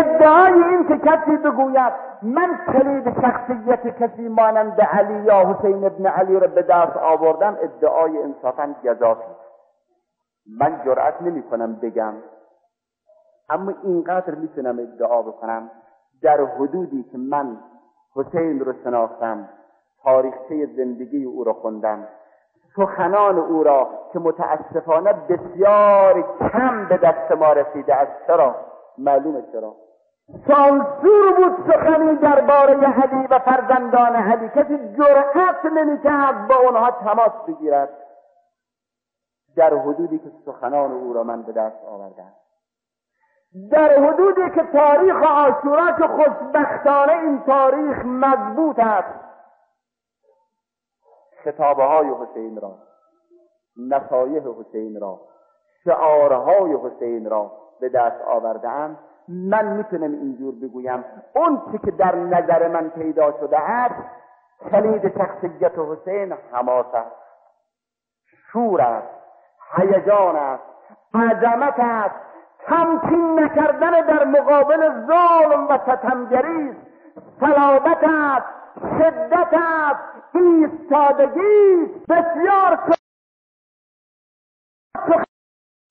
اینکه کسی بگوید من کلید شخصیت کسی مانند علی یا حسین ابن علی را به دست آوردم ادعای انصافا گذافی من جرأت نمی کنم بگم اما اینقدر می‌تونم ادعا بکنم در حدودی که من حسین رو شناختم تاریخچه زندگی او را خوندم سخنان او را که متاسفانه بسیار کم به دست ما رسیده است. چرا؟ معلومه چرا؟ سانسور بود سخنی درباره علی و فرزندان علی کسی جرأت نمی‌کرد با آنها تماس بگیرد. در حدودی که سخنان او را من به دست آوردم. در حدودی که تاریخ آشورا که خوشبختانه این تاریخ مضبوط است. خطابه های حسین را نصایح حسین را شعارهای حسین را به دست آوردهام من می‌تونم اینجور بگویم. اون چی که در نظر من پیدا شده است کلید شخصیت حسین حماس است. شور است. هیجان است. عظمت است. تمکین نکردن در مقابل ظلم و ستمگری است. صلابت است. شدت است. ایستادگی بسیار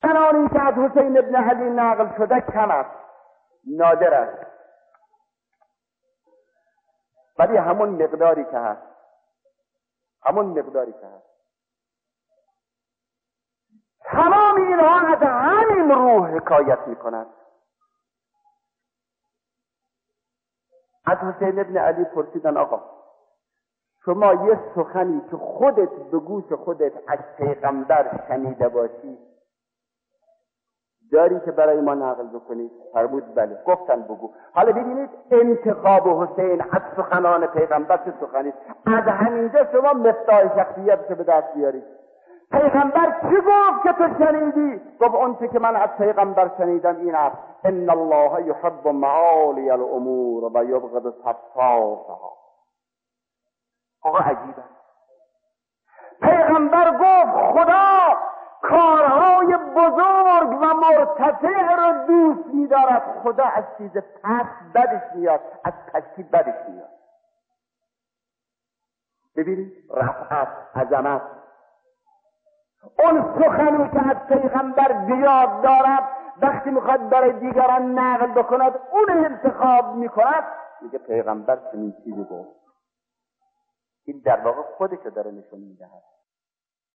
سخنانی که از حسین ابن علی نقل شده کم است. نادر است. ولی همون مقداری که هست. همون مقداری که هست. تمام اینها از همین روح حکایت می کند از حسین ابن علی پرسیدن آقا شما یه سخنی که خودت به گوش خودت از پیغمبر شنیده باشی داری که برای ما نقل بکنید فرمود بله. گفتن بگو. حالا ببینید انتخاب حسین از سخنان پیغمبر چه سخنی از همینجا شما مفتاح شخصیت که به دست بیارید. پیغمبر چی گفت که تو شنیدی؟ گفت اون که من از پیغمبر شنیدم این است. ان الله یحب معالی الامور و یبغض صفاتها آقا عجیبه. پیغمبر گفت خدا کارهای بزرگ مرتفع را دوست میدارد. خدا از چیز پس بدش میاد از پستی بدش میاد. ببینید رفعت عظمت. اون سخنی که از پیغمبر بیاد دارد وقتی می‌خواد برای دیگران نقل بکند اون انتخاب می‌کند. میگه پیغمبر چنین چیزی گفت. این در واقع خودش داره نشون می‌دهد.